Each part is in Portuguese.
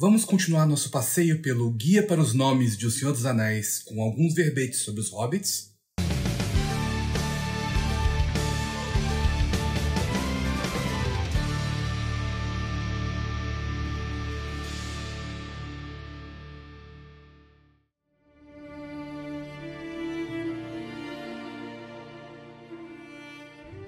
Vamos continuar nosso passeio pelo Guia para os Nomes de O Senhor dos Anéis com alguns verbetes sobre os hobbits.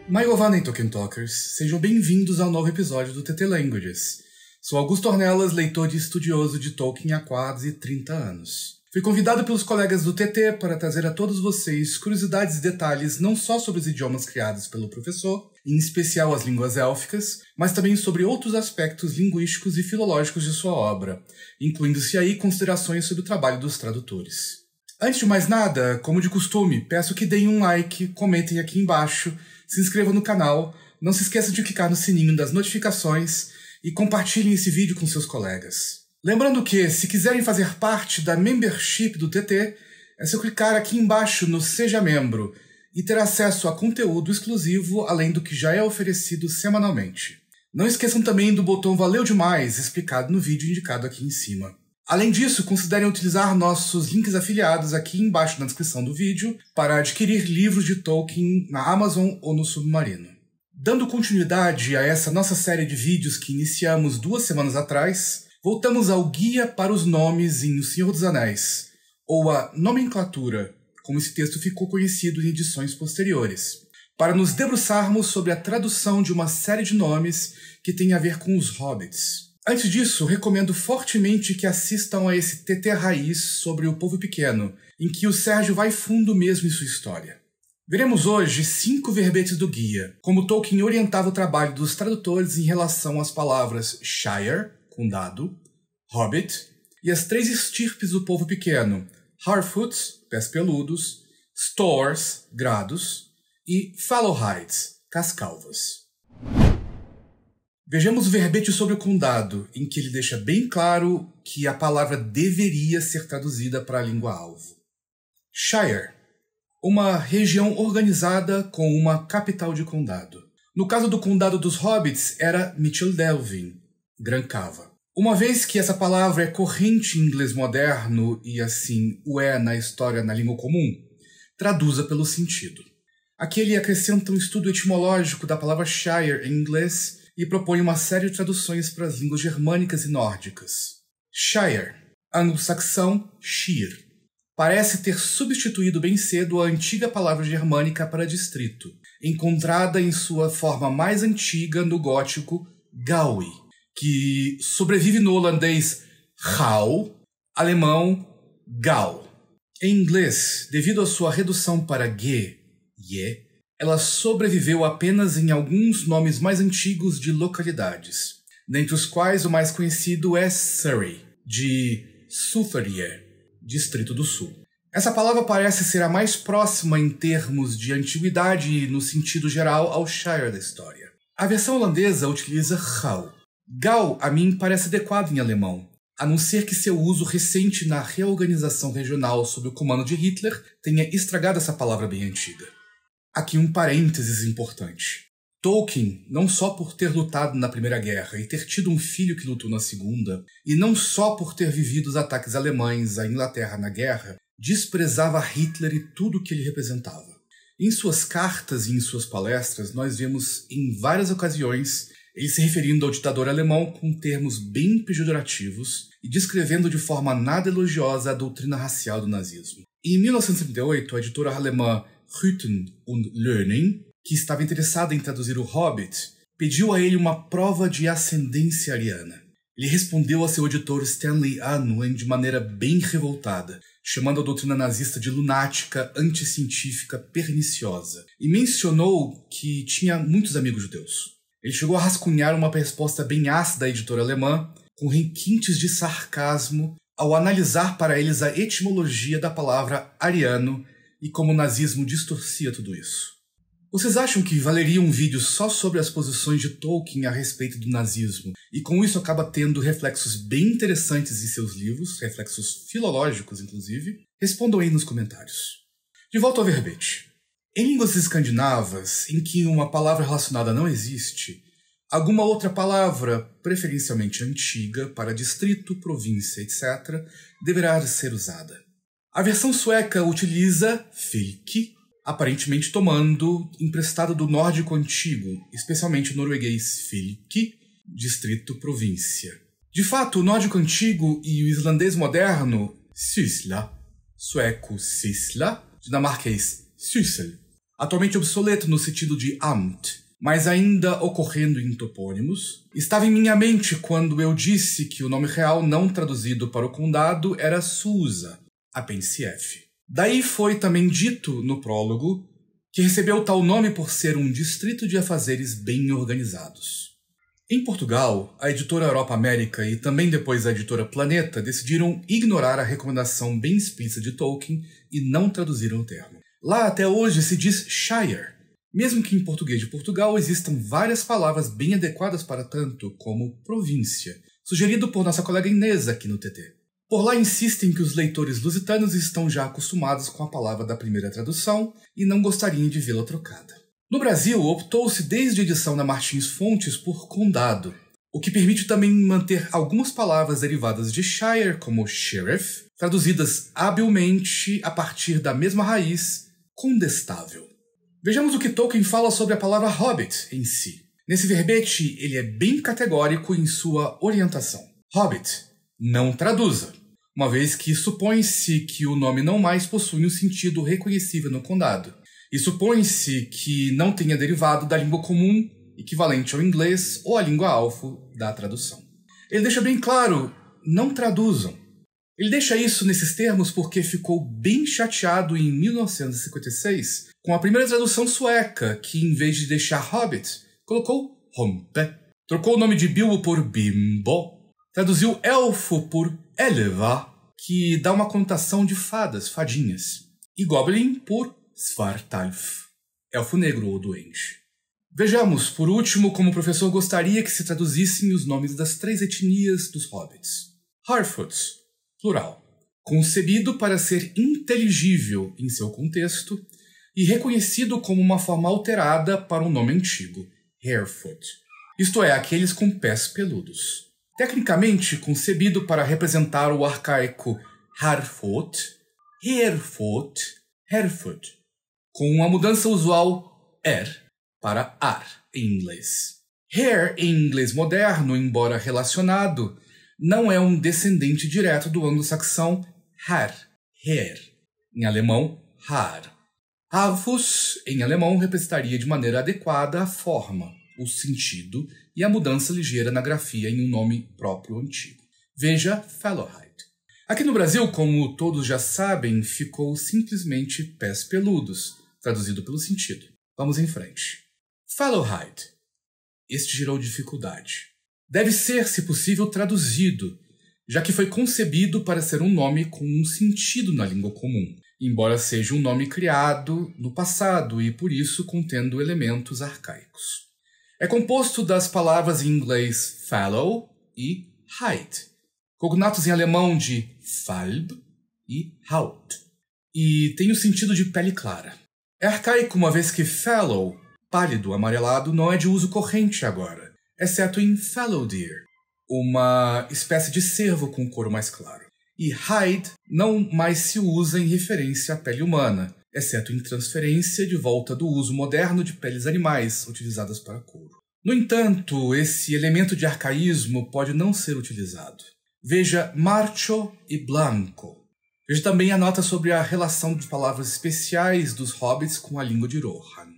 Maiovana e Tolkien Talkers, sejam bem-vindos ao novo episódio do TT Languages. Sou Augusto Ornelas, leitor e estudioso de Tolkien há quase 30 anos. Fui convidado pelos colegas do TT para trazer a todos vocês curiosidades e detalhes não só sobre os idiomas criados pelo professor, em especial as línguas élficas, mas também sobre outros aspectos linguísticos e filológicos de sua obra, incluindo-se aí considerações sobre o trabalho dos tradutores. Antes de mais nada, como de costume, peço que deem um like, comentem aqui embaixo se inscrevam no canal, não se esqueça de clicar no sininho das notificações e compartilhem esse vídeo com seus colegas. Lembrando que, se quiserem fazer parte da membership do TT, é só clicar aqui embaixo no Seja Membro e ter acesso a conteúdo exclusivo além do que já é oferecido semanalmente. Não esqueçam também do botão Valeu Demais, explicado no vídeo indicado aqui em cima. Além disso, considerem utilizar nossos links afiliados aqui embaixo na descrição do vídeo para adquirir livros de Tolkien na Amazon ou no Submarino. Dando continuidade a essa nossa série de vídeos que iniciamos duas semanas atrás, voltamos ao Guia para os Nomes em O Senhor dos Anéis, ou a Nomenclatura, como esse texto ficou conhecido em edições posteriores, para nos debruçarmos sobre a tradução de uma série de nomes que tem a ver com os hobbits. Antes disso, recomendo fortemente que assistam a esse TT Raiz sobre o povo pequeno, em que o Sérgio vai fundo mesmo em sua história. Veremos hoje cinco verbetes do guia, como Tolkien orientava o trabalho dos tradutores em relação às palavras Shire, condado, Hobbit, e as três estirpes do povo pequeno, Harfoots, pés peludos, Stores, grados, e Fallowhides, cascalvas. Vejamos o verbete sobre o condado, em que ele deixa bem claro que a palavra deveria ser traduzida para a língua-alvo. Shire, uma região organizada com uma capital de condado. No caso do condado dos hobbits, era Mitchell-Delvin, Gran Cava. Uma vez que essa palavra é corrente em inglês moderno e assim o é na história na língua comum, traduza pelo sentido. Aqui ele acrescenta um estudo etimológico da palavra Shire em inglês e propõe uma série de traduções para as línguas germânicas e nórdicas. Shire, anglo-saxão shir, parece ter substituído bem cedo a antiga palavra germânica para distrito, encontrada em sua forma mais antiga no gótico gaui, que sobrevive no holandês Gau, alemão Gau. Em inglês, devido à sua redução para ge, ye, ela sobreviveu apenas em alguns nomes mais antigos de localidades, dentre os quais o mais conhecido é Surrey, de Southampton, Distrito do Sul. Essa palavra parece ser a mais próxima em termos de antiguidade e no sentido geral ao Shire da história. A versão holandesa utiliza Gau. Gau, a mim, parece adequado em alemão, a não ser que seu uso recente na reorganização regional sob o comando de Hitler tenha estragado essa palavra bem antiga. Aqui um parênteses importante. Tolkien, não só por ter lutado na Primeira Guerra e ter tido um filho que lutou na Segunda, e não só por ter vivido os ataques alemães à Inglaterra na guerra, desprezava Hitler e tudo o que ele representava. Em suas cartas e em suas palestras, nós vemos em várias ocasiões ele se referindo ao ditador alemão com termos bem pejorativos e descrevendo de forma nada elogiosa a doutrina racial do nazismo. Em 1938, a editora alemã Hütten und Learning, que estava interessada em traduzir o Hobbit, pediu a ele uma prova de ascendência ariana. Ele respondeu a seu editor Stanley Unwin de maneira bem revoltada, chamando a doutrina nazista de lunática, anticientífica, perniciosa, e mencionou que tinha muitos amigos judeus. Ele chegou a rascunhar uma resposta bem ácida à editora alemã, com requintes de sarcasmo, ao analisar para eles a etimologia da palavra ariano e como o nazismo distorcia tudo isso. Vocês acham que valeria um vídeo só sobre as posições de Tolkien a respeito do nazismo, e com isso acaba tendo reflexos bem interessantes em seus livros, reflexos filológicos inclusive? Respondam aí nos comentários. De volta ao verbete. Em línguas escandinavas, em que uma palavra relacionada não existe, Alguma outra palavra, preferencialmente antiga, para distrito, província, etc., deverá ser usada. A versão sueca utiliza fylke, aparentemente tomando emprestado do nórdico antigo, especialmente o norueguês fylke, distrito, província. De fato, o nórdico antigo e o islandês moderno, sysla, sueco sisla, dinamarquês syssel, atualmente obsoleto no sentido de amt, mas ainda ocorrendo em topônimos, estava em minha mente quando eu disse que o nome real não traduzido para o condado era Susa, apêndice F. Daí foi também dito no prólogo que recebeu tal nome por ser um distrito de afazeres bem organizados. Em Portugal, a editora Europa América e também depois a editora Planeta decidiram ignorar a recomendação bem explícita de Tolkien e não traduziram o termo. Lá até hoje se diz Shire, mesmo que em português de Portugal existam várias palavras bem adequadas para tanto, como província, sugerido por nossa colega Inês aqui no TT. Por lá insistem que os leitores lusitanos estão já acostumados com a palavra da primeira tradução e não gostariam de vê-la trocada. No Brasil, optou-se desde a edição da Martins Fontes por condado, o que permite também manter algumas palavras derivadas de shire, como sheriff, traduzidas habilmente a partir da mesma raiz, condestável. Vejamos o que Tolkien fala sobre a palavra hobbit em si. Nesse verbete, ele é bem categórico em sua orientação. Hobbit, não traduza, uma vez que supõe-se que o nome não mais possui um sentido reconhecível no condado. E supõe-se que não tenha derivado da língua comum, equivalente ao inglês ou à língua alfo da tradução. Ele deixa bem claro: não traduzam. Ele deixa isso nesses termos porque ficou bem chateado em 1956 com a primeira tradução sueca, que em vez de deixar Hobbit, colocou Rompe. Trocou o nome de Bilbo por Bimbo. Traduziu elfo por Eleva, que dá uma conotação de fadas, fadinhas. E Goblin por Svartalf, elfo negro ou doente. Vejamos, por último, como o professor gostaria que se traduzissem os nomes das três etnias dos hobbits. Harfoot, plural, concebido para ser inteligível em seu contexto e reconhecido como uma forma alterada para um nome antigo, Harefoot, isto é, aqueles com pés peludos. Tecnicamente concebido para representar o arcaico Harfoot, Harefoot, Harefoot, com uma mudança usual er para ar em inglês. Hair em inglês moderno, embora relacionado, não é um descendente direto do anglo-saxão Haar, Hair, em alemão Haar. Avus, em alemão, representaria de maneira adequada a forma, o sentido e a mudança ligeira na grafia em um nome próprio antigo. Veja Fellowhide. Aqui no Brasil, como todos já sabem, ficou simplesmente pés peludos, traduzido pelo sentido. Vamos em frente. Fellowhide. Este gerou dificuldade deve ser, se possível, traduzido, já que foi concebido para ser um nome com um sentido na língua comum, embora seja um nome criado no passado e por isso contendo elementos arcaicos. É composto das palavras em inglês fallow e hide, cognatos em alemão de falb e haut, e tem o sentido de pele clara. É arcaico uma vez que fallow, pálido, amarelado, não é de uso corrente agora exceto em fallow deer, uma espécie de cervo com couro mais claro. E hide não mais se usa em referência à pele humana, exceto em transferência de volta do uso moderno de peles animais utilizadas para couro. No entanto, esse elemento de arcaísmo pode não ser utilizado. Veja marcho e blanco. Veja também a nota sobre a relação de palavras especiais dos hobbits com a língua de Rohan,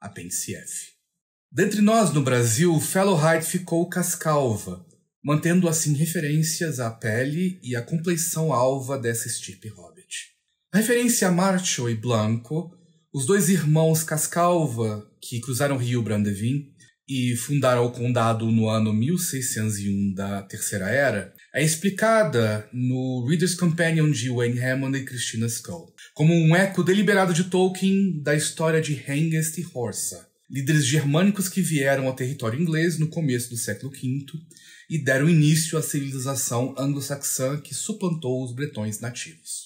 apêndice F. Dentre nós no Brasil, Fellowhide ficou cascalva, mantendo assim referências à pele e à compleição alva dessa estirpe hobbit. A referência a Marcho e Blanco, os dois irmãos Cascalva que cruzaram o rio Brandevin e fundaram o condado no ano 1601 da Terceira Era, é explicada no Reader's Companion de Wayne Hammond e Christina Skull, como um eco deliberado de Tolkien da história de Hengest e Horsa, líderes germânicos que vieram ao território inglês no começo do século V e deram início à civilização anglo-saxã que suplantou os bretões nativos.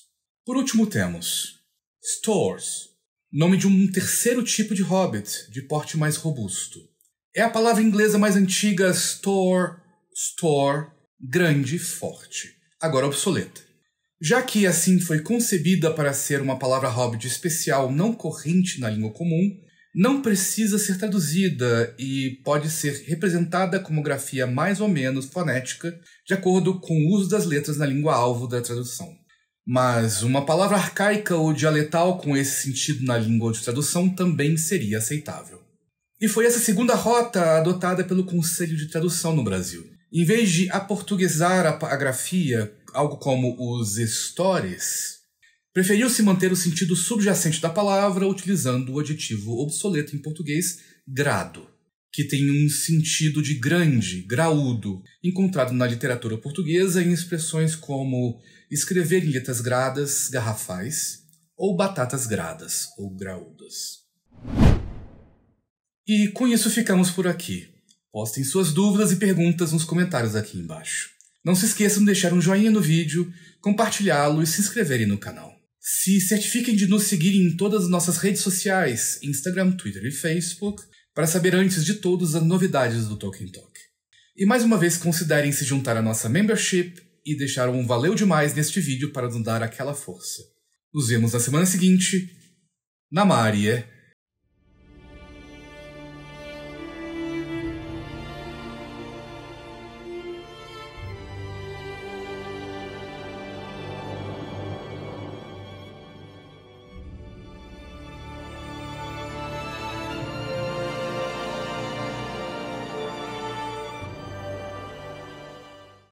Por último, temos Stores, nome de um terceiro tipo de hobbit, de porte mais robusto. É a palavra inglesa mais antiga store, store, grande, forte, agora obsoleta. Já que assim foi concebida para ser uma palavra hobbit especial não corrente na língua comum, não precisa ser traduzida e pode ser representada como grafia mais ou menos fonética, de acordo com o uso das letras na língua alvo da tradução. Mas uma palavra arcaica ou dialetal com esse sentido na língua de tradução também seria aceitável. E foi essa segunda rota adotada pelo Conselho de Tradução no Brasil. Em vez de aportuguesar a grafia, algo como os stores, preferiu-se manter o sentido subjacente da palavra utilizando o adjetivo obsoleto em português grado, que tem um sentido de grande, graúdo, encontrado na literatura portuguesa em expressões como escrever em letras gradas, garrafais, ou batatas gradas ou graúdas. E com isso ficamos por aqui. Postem suas dúvidas e perguntas nos comentários aqui embaixo. Não se esqueçam de deixar um joinha no vídeo, compartilhá-lo e se inscreverem no canal. Se certifiquem de nos seguirem em todas as nossas redes sociais, Instagram, Twitter e Facebook, para saber antes de todos as novidades do Tolkien Talk. E mais uma vez considerem se juntar à nossa membership e deixar um valeu demais neste vídeo para nos dar aquela força. Nos vemos na semana seguinte. Na Maria